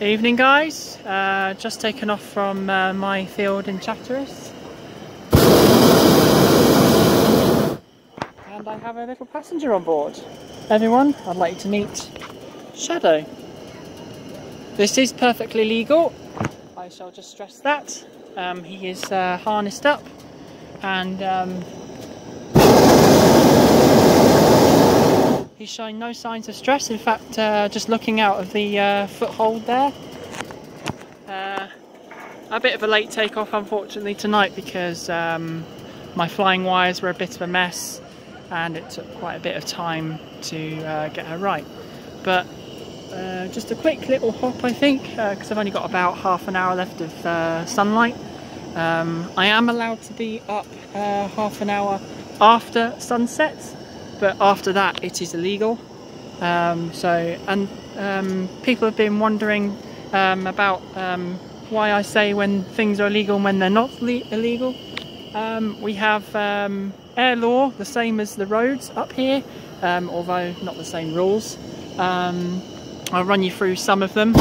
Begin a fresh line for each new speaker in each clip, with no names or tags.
Evening guys, uh, just taken off from uh, my field in Chatteris and I have a little passenger on board. Everyone, I'd like to meet Shadow. This is perfectly legal, I shall just stress that. Um, he is uh, harnessed up and um, He's showing no signs of stress. In fact, uh, just looking out of the uh, foothold there. Uh, a bit of a late takeoff, unfortunately, tonight because um, my flying wires were a bit of a mess and it took quite a bit of time to uh, get her right. But uh, just a quick little hop, I think, because uh, I've only got about half an hour left of sunlight. Um, I am allowed to be up half an hour after sunset but after that it is illegal. Um, so, and um, people have been wondering um, about um, why I say when things are illegal and when they're not illegal. Um, we have um, air law, the same as the roads up here, although not the same rules. I'll run you through some of them.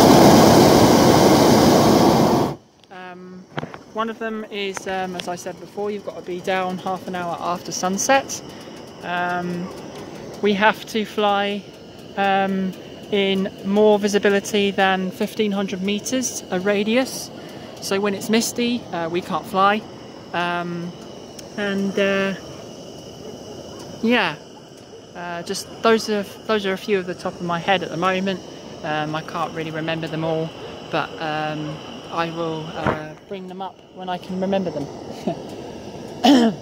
one of them is, as I said before, you've got to be down half an hour after sunset. Um, we have to fly um, in more visibility than 1500 meters a radius. So when it's misty uh, we can't fly. Um, and uh, yeah uh, just those are those are a few of the top of my head at the moment. Um, I can't really remember them all but um, I will uh, bring them up when I can remember them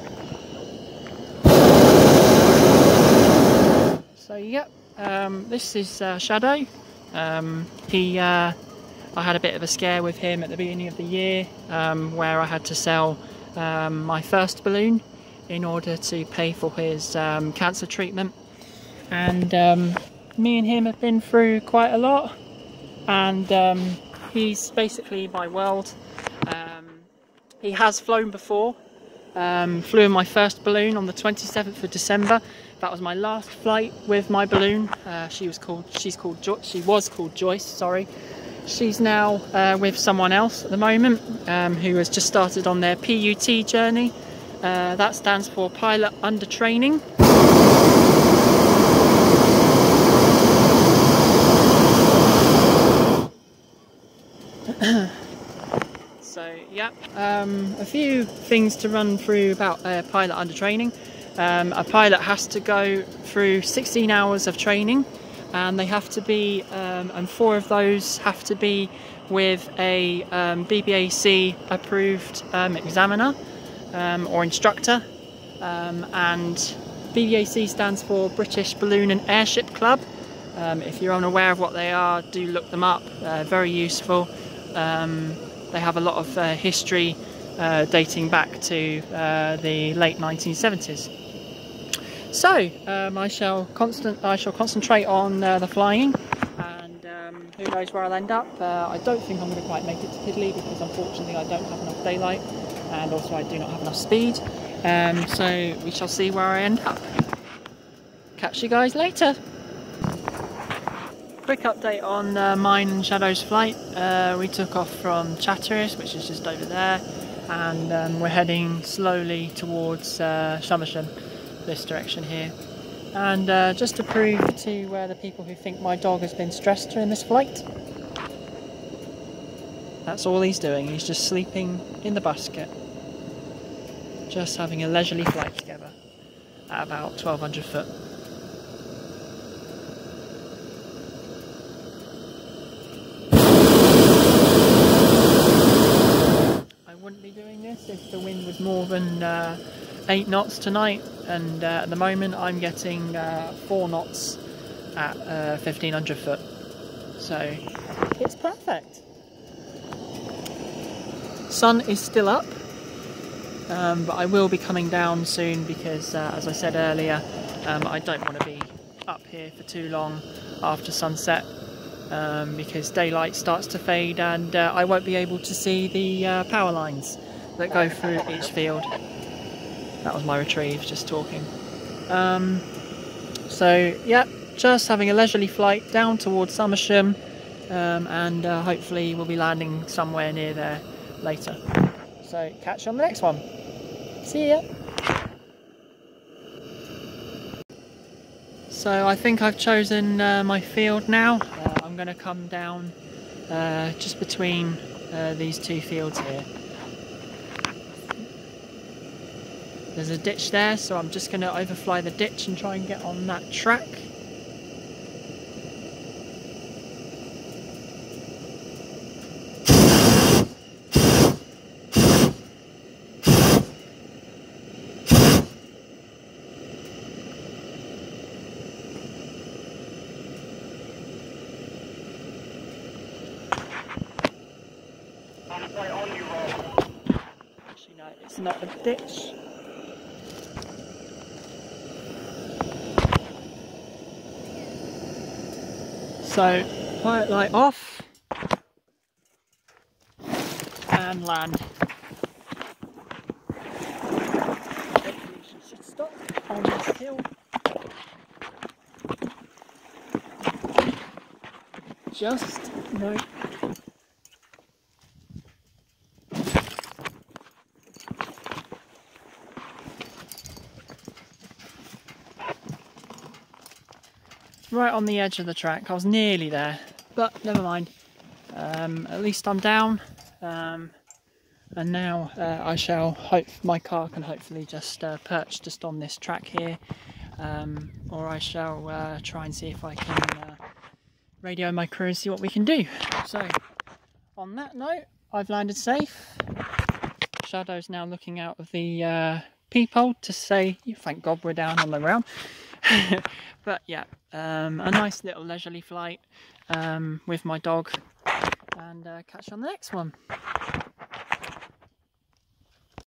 So yep, um, this is uh, Shadow. Um, he, uh, I had a bit of a scare with him at the beginning of the year um, where I had to sell um, my first balloon in order to pay for his um, cancer treatment. And um, me and him have been through quite a lot and he's basically my world. he has flown before, flew in my first balloon on the 27th of December that was my last flight with my balloon. Uh, she was called. She's called. Jo she was called Joyce. Sorry. She's now uh, with someone else at the moment um, who has just started on their PUT journey. Uh, that stands for Pilot Under Training. so, yeah, um, a few things to run through about uh, Pilot Under Training. Um, a pilot has to go through 16 hours of training and they have to be, um, and four of those have to be with a um, BBAC approved um, examiner um, or instructor. Um, and BBAC stands for British Balloon and Airship Club. if you're unaware of what they are, do look them up, uh, very useful. they have a lot of uh, history uh, dating back to uh, the late 1970s. So um, I shall constant I shall concentrate on uh, the flying, and um, who knows where I'll end up. Uh, I don't think I'm going to quite make it to Pidley because unfortunately I don't have enough daylight, and also I do not have enough speed. Um, so we shall see where I end up. Catch you guys later. Quick update on uh, mine and Shadow's flight. Uh, we took off from Chatteris, which is just over there, and um, we're heading slowly towards uh, this direction here. And uh, just to prove to uh, the people who think my dog has been stressed during this flight, that's all he's doing. He's just sleeping in the basket. Just having a leisurely flight together at about 1200 foot. I wouldn't be doing this if the wind was more than uh, 8 knots tonight and uh, at the moment I'm getting uh, 4 knots at uh, 1500 foot so it's perfect sun is still up um, but I will be coming down soon because uh, as I said earlier um, I don't want to be up here for too long after sunset um, because daylight starts to fade and uh, I won't be able to see the uh, power lines that go through each field. That was my retrieve, just talking. Um, so, yeah, just having a leisurely flight down towards Somersham. um, and uh, hopefully we'll be landing somewhere near there later. So catch you on the next one. See ya! So I think I've chosen uh, my field now. Uh, I'm going to come down uh, just between uh, these two fields here. There's a ditch there, so I'm just going to overfly the ditch and try and get on that track. Actually, no, it's not a ditch. So, pilot light off and land. Should stop on this hill. Just, no. Right on the edge of the track. I was nearly there, but never mind. Um, at least I'm down, um, and now uh, I shall hope my car can hopefully just uh, perch just on this track here, um, or I shall uh, try and see if I can uh, radio my crew and see what we can do. So, on that note, I've landed safe. Shadow's now looking out of the peephole to say, thank God we're down on the ground. but yeah, um, a nice little leisurely flight um, with my dog and uh, catch you on the next one.